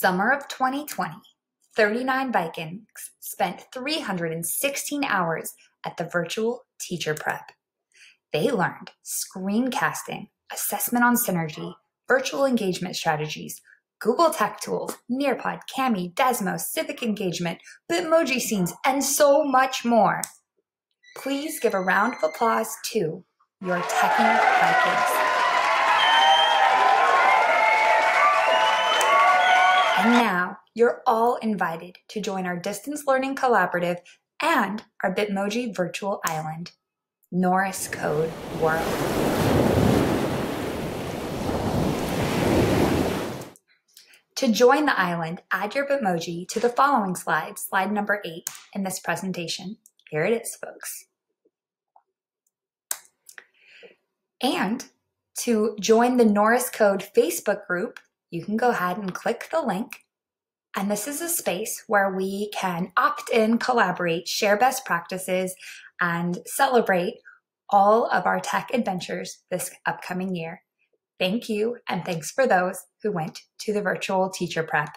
Summer of 2020, 39 Vikings spent 316 hours at the virtual teacher prep. They learned screencasting, assessment on synergy, virtual engagement strategies, Google Tech Tools, Nearpod, Cami, Desmos, Civic Engagement, Bitmoji scenes, and so much more. Please give a round of applause to your Techie Vikings. And now you're all invited to join our distance learning collaborative and our Bitmoji virtual island, Norse Code World. To join the island, add your Bitmoji to the following slide, slide number eight in this presentation. Here it is, folks. And to join the Norse Code Facebook group, you can go ahead and click the link. And this is a space where we can opt in, collaborate, share best practices, and celebrate all of our tech adventures this upcoming year. Thank you, and thanks for those who went to the virtual teacher prep.